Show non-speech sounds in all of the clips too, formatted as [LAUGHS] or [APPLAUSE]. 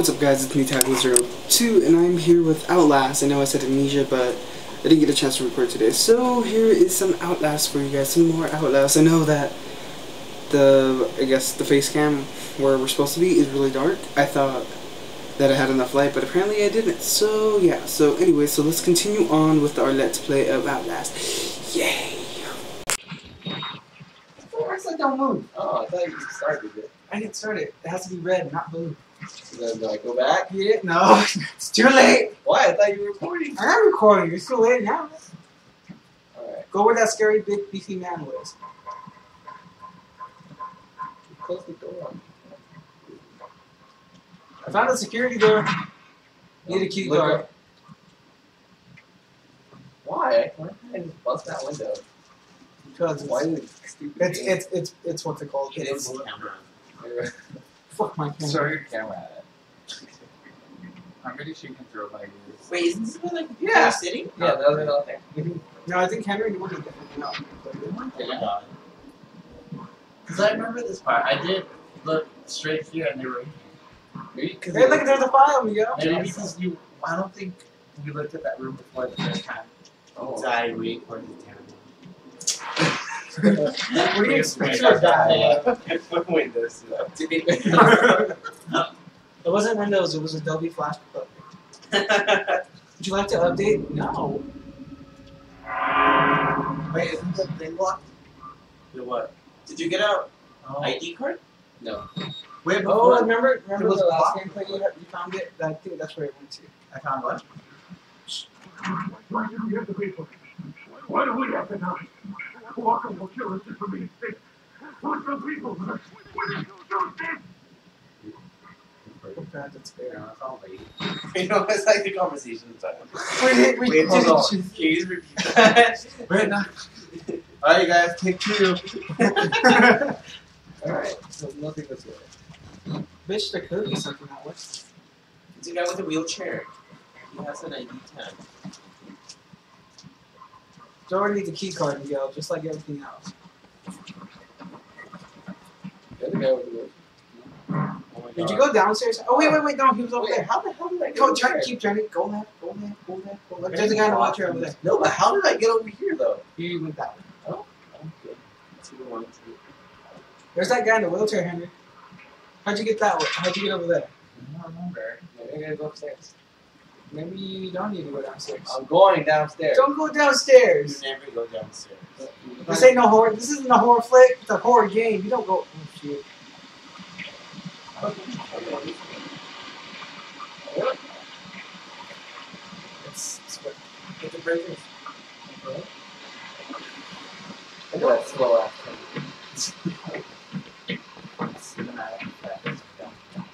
What's up guys, it's me Tagless02 and I'm here with Outlast. I know I said Amnesia but I didn't get a chance to record today. So here is some Outlast for you guys, some more Outlast. I know that the, I guess the face cam where we're supposed to be is really dark. I thought that I had enough light but apparently I didn't. So yeah, so anyway, so let's continue on with our Let's Play of Outlast. Yay! Like don't move. Oh, I thought you started it. I didn't start it. It has to be red, not blue. So then do I go back? Yeah, no, [LAUGHS] it's too late. Why? I thought you were recording. I am recording. It's too late now. Alright, Go where that scary big beefy man was. close the door. I found a security door. Need a key Look card. up. Why? Why can't I just bust that window? Because Why it's, is it stupid? it's it's it's it's what's it called? It It's, camera. Fuck my camera. Show your camera at it. I'm pretty sure you can throw by yours. Wait, isn't this where like the people Yeah. are sitting? Yeah, that was another thing. No, I think Henry wanted to get me up. Oh my god. Because I remember this part. I did look straight here and they were Maybe because Hey, look, there's a file, Miguel. Maybe because you. I don't think we looked at that room before the first time. Oh. So I recorded the camera. What do you expect to die? Windows. Did he? It wasn't Windows. It was Adobe Flash. But would you like to update? No. Wait, isn't the thing locked? The what? Did you get a Oh. ID card? No. Wait, Oh, before remember, remember was the last blocked. gameplay you, you found it? I think that's where it went to. I found what? Why do we have to wait for Why do we have to die? Walker will kill us just for being sick. What's the people? What are you so dead? Oh, God, that's fair. know, it's all. You know, it's like the conversation time. Wait, wait, Wait, hold on. Can you just repeat that? Wait, no. Alright, you guys, take two. [LAUGHS] Alright, so nothing this way. Bitch, there could be something that way. It's a guy with a wheelchair. He has an ID tag. Jordan needs a key card, Miguel, just like everything else. The other guy was the Did you go downstairs? Oh, wait, wait, wait, no, he was over Wait, there. how the hell did I Go, over try, there? keep turning. Go left, go left, go left, go left. There's a guy in a wheelchair over there. No, but how did I get over here though? You went that way. Oh, Okay. Two, one, two. There's that guy in the wheelchair, Henry. How'd you get that way? How'd you get over there? I don't remember. Maybe I gotta go upstairs. Maybe you don't need to go downstairs. I'm going downstairs. Don't go downstairs. You never go downstairs. This ain't no horror. This isn't a horror flick. It's a horror game. You don't go. Oh, shit. It's, it's what- Get the breakers. I know that's slow.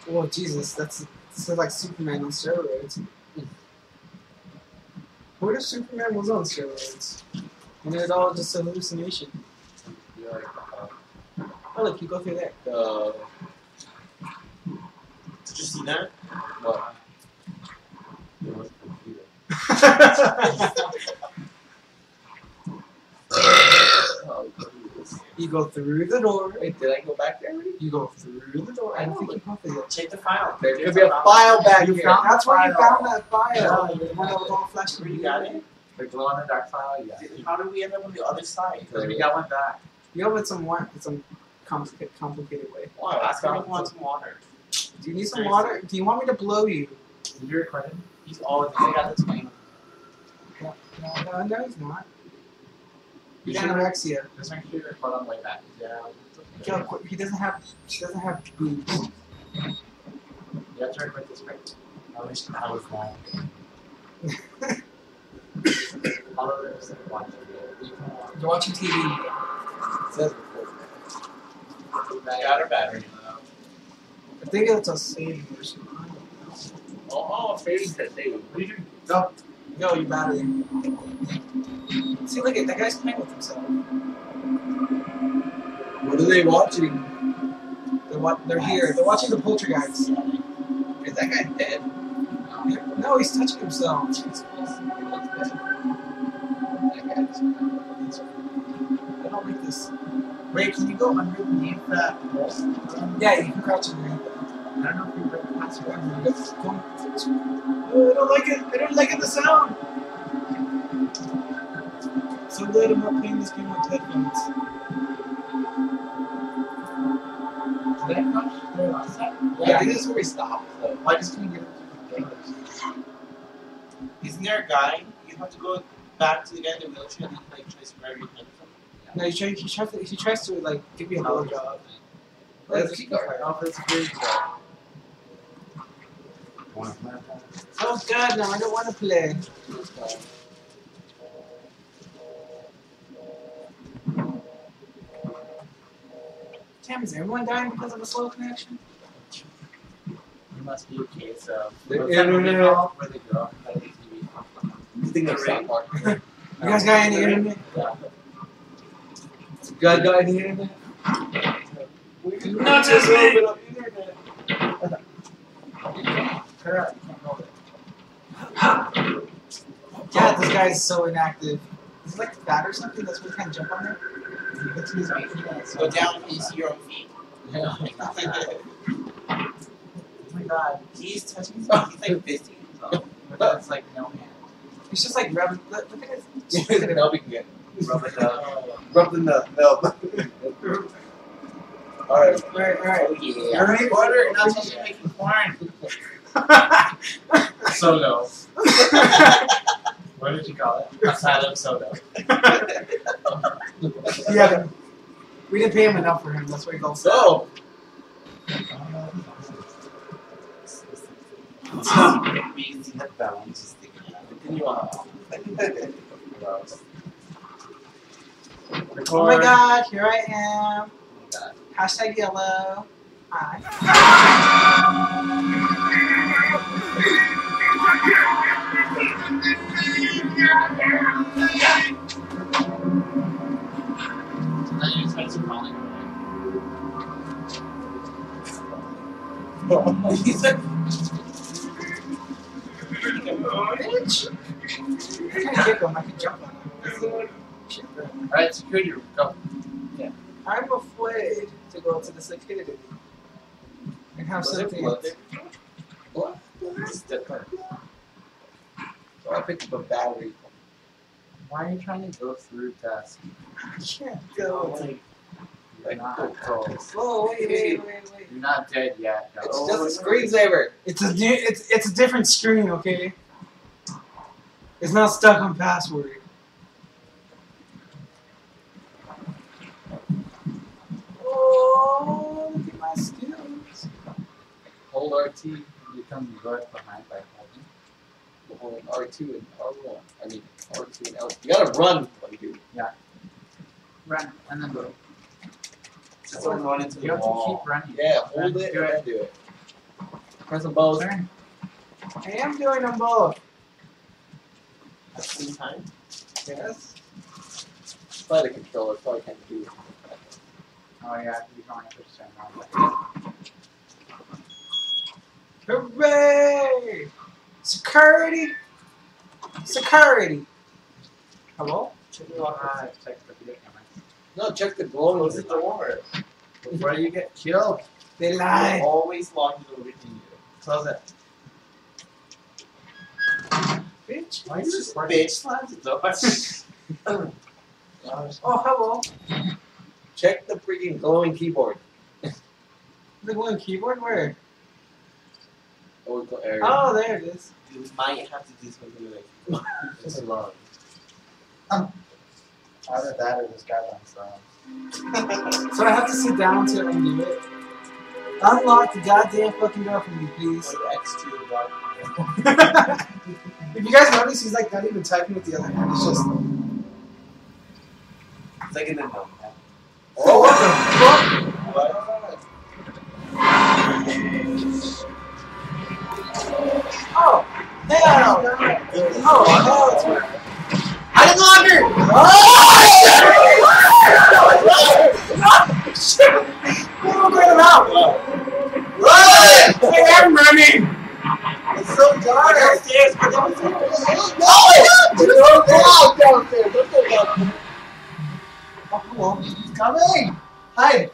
Oh Jesus, that's this is like Superman on steroids. What if Superman was on steroids? And it all just a hallucination? You're like, uh, Oh look, you go through there. the Did you see that? what? It was computer. Oh, Jesus. You go through the door. Wait, did I go back there already? You go through the door. I don't think you go through there. Check the file. There could be a file back You here. found, that's where you found that file. Yeah. The one that was all. Where you got it? The glow in the dark file, yeah. How did we end up on the other side? Because we got one back. You know, with some with some complicated, complicated way. Wow, ask him if he some water. Do you need some water? Do you want me to blow you? Did you record it? He's always I got this thing. No, no, no, he's not. You He's anorexia. Just make sure you record on the way back. Yeah. Yo, qu- he doesn't have. He doesn't have boobs. You have to record this right. I wish I was wrong. All of it is like watching it. You can watch You're watching TV. It says record. it back. Got her battery. I think it's a saved version. Oh, oh, Fairy said they would. No, yo, your battery. See, look at that guy's playing with himself. What are they watching? They're wa- They're here. They're watching the Poltergeist. Is that guy dead? No, he's touching himself. I don't like this. Wait, can you go underneath that wall? Yeah, you can crouch in there. I don't know if you It's going- Oh, I don't like it. I don't like it. The sound. So glad I'm not playing this game with headphones. Did I crush there last time? Yeah, I think this is where we stopped. Though. Why just couldn't get it to the Isn't there a guy? You have to go back to the guy in the wheelchair and like try to grab your hand from. No, he tries. He tries to. He tries to like give me a blowjob. That's a key card. Oh, that's a good guy. Oh God, no! I don't want to play. Damn, is everyone dying because of a slow connection? It must be a case of. The What's that movie internet. Where they go off the TV. You think of South Park? [LAUGHS] You guys got any internet? Yeah. God got any internet? Not just me. Correct. Can't hold it. Yeah, this guy is so inactive. Is he like fat or something? That's why he can't jump on there. It's his. Go down and see your own feet. Yeah. [LAUGHS] Oh my god. He's touching his feet. He's like fisting himself. But that's like no hand. He's just like rubbing. Look, look at his. Just look at it, we can get Rub it up. Oh. rubbed in the no. [LAUGHS] All right. Alright, alright. Oh yeah. Alright, order. Now she's making porn. Solo. What did you call it? Asylum Solo. [LAUGHS] Yeah. We didn't pay him enough for him. That's what he called. So, Being the headbound, just sticking oh. out. continue on. Gross. Oh my god, here I am. Hashtag yellow. Hi. [LAUGHS] He's like, Bitch. I can't kick him. I can jump on him. Shit, bro. Alright, security room, go. I'm afraid to go to the security. And have something. what? It's different. I picked up a battery. Why are you trying to go through desk? I can't go. You're not oh, close. Whoa, wait, wait, wait, wait. You're not dead yet. No. It's just a screensaver. It's a new, it's it's a different screen, okay? It's not stuck on password. Oh, look at my skills. Hold RT, you come right behind by holding. We're R2 and R1. I mean, R2 and L. You gotta run while you do. Yeah. Run, and then go. Just don't run into You the have to keep running. Yeah, hold Then it do and then do it. Press them both. Turn. I am doing them both. At the same time. Yes. By the controller, probably can't do it. Oh yeah, you're going to turn on. Hooray! Security! Security! Hello? Check the ah, video camera. No, check the glowing. Close the door. Before you get killed. They I lied. always lock the door behind you. Close it. Bitch. Why are you This recording? bitch slams the door. [LAUGHS] Oh, hello. Check the freaking glowing keyboard. The glowing keyboard? Where? Oh, it's area. Oh, there it is. You might have to do something like Just alone. Either that or this guy runs around. So I have to sit down to undo it. Unlock the goddamn fucking door for me, please. Or X to the [LAUGHS] if you guys notice, he's like not even typing with the other hand. It's just. It's like in the no. Oh, what the fuck? Oh, hell! Oh, hell, it's. I didn't lock! Oh, shit! We're going him out! Run! I am running! It's so dark. Downstairs, we're downstairs. No, don't go out downstairs. Don't go down. Oh, hello. He's coming. Hide.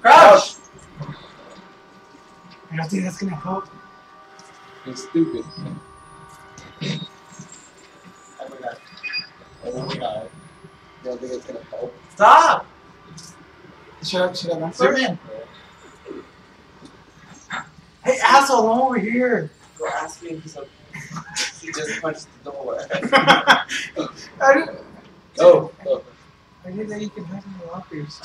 Crouch! I don't think that's gonna help. You're stupid. I forgot. Oh my god. You don't think it's gonna help? Stop! Should I, should I run Zoom for it? in. Hey, asshole, I'm over here. Go ask me because he just punched the door. [LAUGHS] I didn't, Oh, oh. I knew that you could hide in the lockers.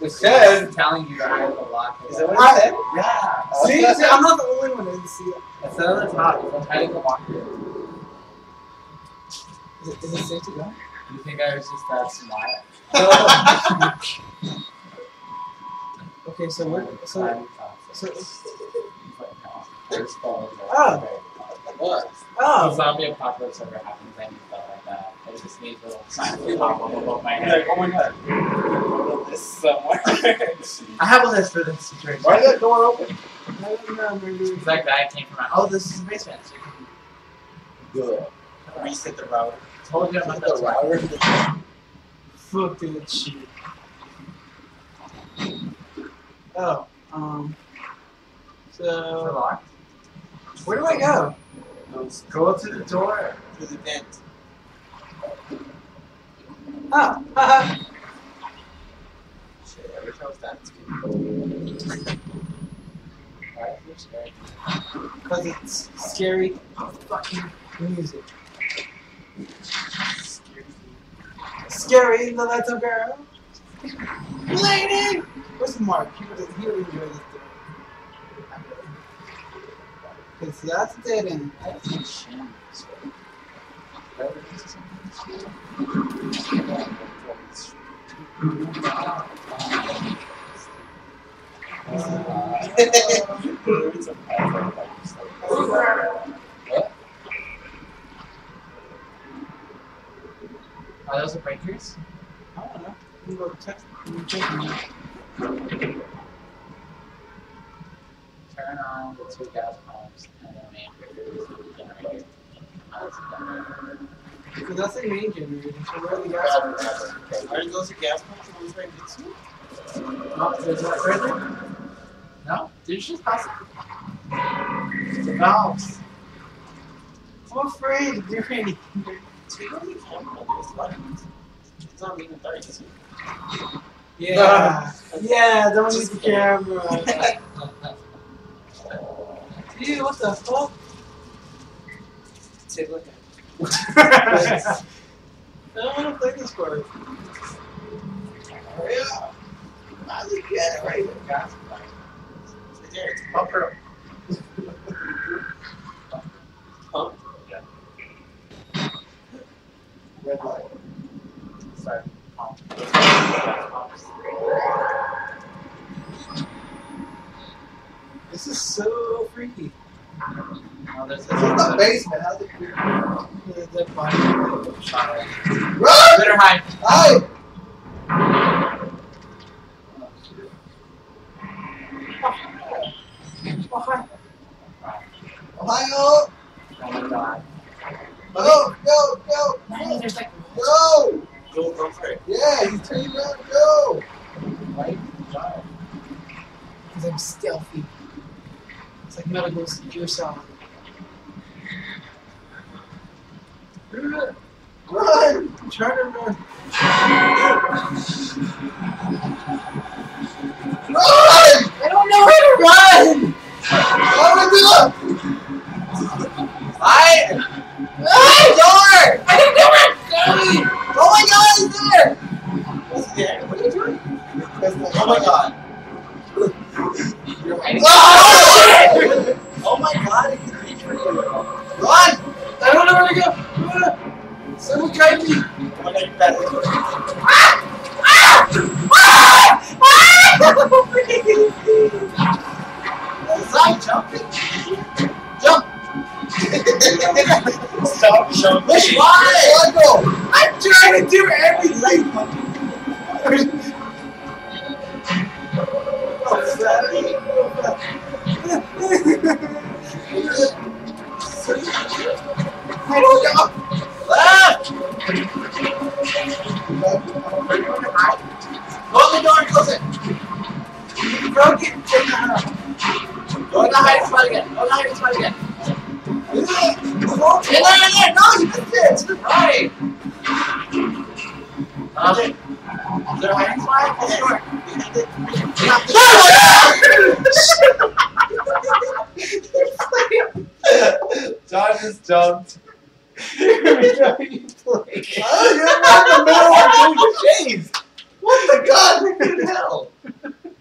It says. I'm telling you that I have a lock. Is that what it said? Yeah. See, see, I'm not the only one that didn't see it. It said on the top, I'm hiding the locker. Is it, is it safe to go? You think I was just that smart? [LAUGHS] Okay, so we're so so First ball. Oh. What? Oh zombie apocalypse ever happens, I just felt like that. It just needs a little sign to pop up above my head. like, oh my god. Wrote this somewhere. [LAUGHS] I have a list for this situation. Why is that door open? I don't know. Maybe It's that guy came from. Oh, this is the basement. So you Good. Reset the router. Told you The that router. fucking shit. Oh, um. So where do I go? Go to the door. Through the vent. Oh, haha. Shit, I wish I was that stupid. Why is it scary? Because it's scary fucking music. Scary the little girl. Lady! Where's Mark? He would, he would enjoy this. Because that's a shame. It's a bad Are those the breakers? I don't know. You go text you. Turn on the two gas pumps and the main breakers and the generator. Oh, it's a generator. Because that's the main generator. So where are the gas pumps? Are those the gas pumps the ones right next to you? Oh, there's that right? No? Did you just pass it? The valves. I'm afraid to do anything. Take on the camera. There's. It's not being a is? Yeah. yeah, don't use the camera. Dude, what the fuck? Take a look at it. I don't want to play this part. Hurry up. The generator? Gas pump. It's there. It's a Red light. This is so freaky. Oh, there's This is the basement. How's it clear? The, the body. Shower. Run! Better hide. Hi! Oh, hi. Ohio! Oh my god. Go, go, go! Man, there's like Go! Go, go. Yeah, he's turning around. Go! Why did you drive? Because I'm stealthy. It's like Metal Gear Gear Solid. Run! I'm trying to run. Run! I don't know how to run! Open it up! I Ah, door! I don't know where Oh my god, he's there! What's there? What are you doing? Oh my god. you're hiding. Oh, Oh my god, it can reach for you. Run! I don't know where to go! Ah, Someone guide me! Oh my god, you're bad. Stop jumping! Jump! Stop jumping. Push why? I'm trying to do everything! I don't know! Close the door and close it! You broke it! Take it out. Go in the hiding spot again. Go in the hiding spot again. In there, in there! No, you missed it! Right! Is there a hiding spot? Oh. John just jumped. Oh, you're not in the middle of doing shades. What the god? What the hell?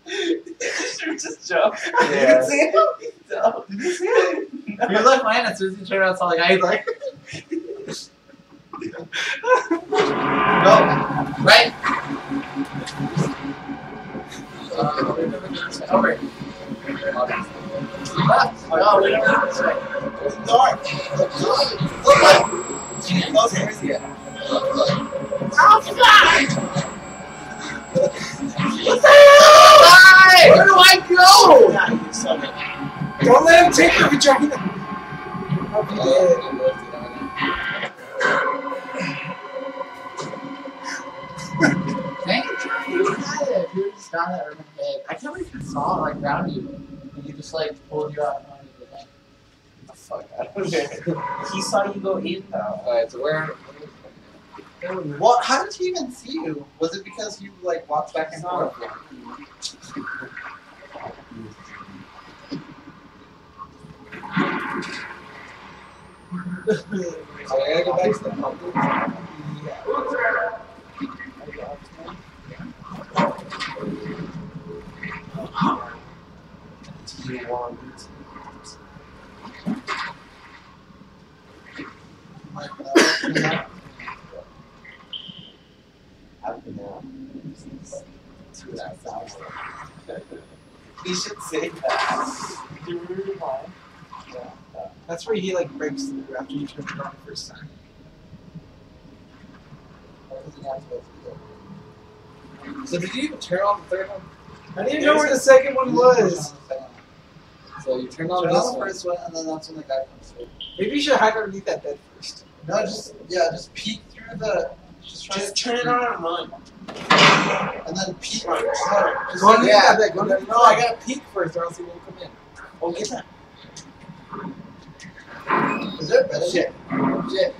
you just jumped. You see him? Did you see it? You look mine as soon as you turn around, it's like, I like. No. Right? No, moving this way. Dark. Where do I go? Don't let him take your vagina. Dead. Dang it, you had it. You just got my head. I can't believe you saw it like around you. And you just like pulled you out of the thing. Oh, fuck, I don't. He saw you go in though. Alright, so where? What? How did he even see you? Was it because you like walked back and forth? So I gotta go back to the. He should say that. Do you remember mine? Yeah. That's where he like breaks through after you turn it on the first time. So did you even turn on the third one? I didn't even know where the second one was. So you turned on Turn this on the one. first one, and then that's when the guy comes through. Maybe you should hide underneath that bed first. No, just yeah, just peek through the. Just try Just turn it on and run. and then peek. Right. Just, just Go underneath yeah. that bed. Go underneath No, I gotta peek first, or else he won't come in. Oh, get that. Is there a better? Shit. Shit.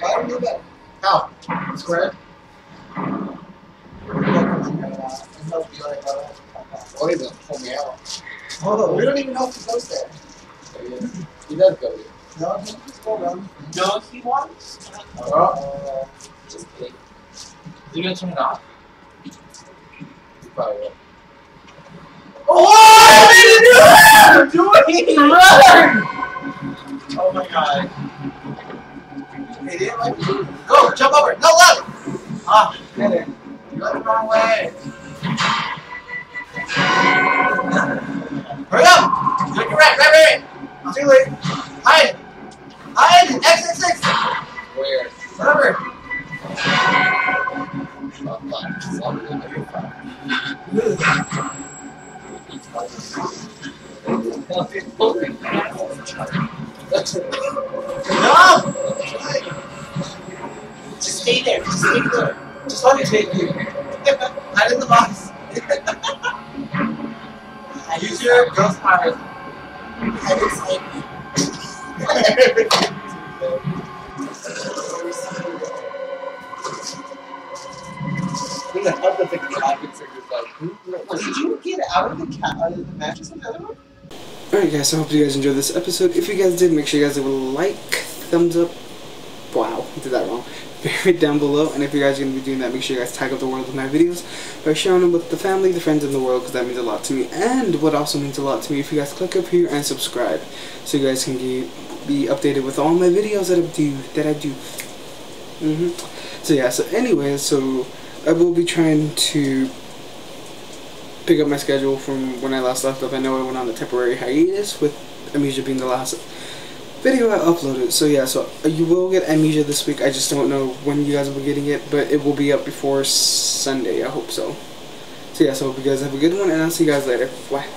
Why do that? How? Square. Or even pull me out. Oh, we don't even know if he goes there. He, he does go there. No, he'll just. No, he wants. Uh, Just kidding. Is he gonna turn it off? He probably will. Oh, what are you doing? Run! Oh my god. Hey, like. Go, jump over. No, left. Ah, Get it. You the wrong way. Hurry up. Look right, right, right, right. Too late. Hide! Hide. Exit six. Where? Whatever. Oh, fine. It's all really good. Fine. No. just Just. Let me take you. Hide in the box. Use your ghost powers. Head inside like? Did you get out of the cat out of the mattress on the other one? Alright guys, I hope you guys enjoyed this episode. If you guys did, make sure you guys leave a like, thumbs up. Wow, I did that wrong. Favorite down below, and if you guys are going to be doing that, make sure you guys tag up the world with my videos by sharing them with the family, the friends in the world, because that means a lot to me. And what also means a lot to me, if you guys click up here and subscribe, so you guys can be, be updated with all my videos that I do. That I do. hmm So yeah. So anyways, so I will be trying to pick up my schedule from when I last left off. I know I went on a temporary hiatus with Amnesia being the last video I uploaded. So yeah, so uh, you will get Amnesia this week. I just don't know when you guys will be getting it, but it will be up before Sunday. I hope so. So yeah, so hope you guys have a good one, and I'll see you guys later. Bye.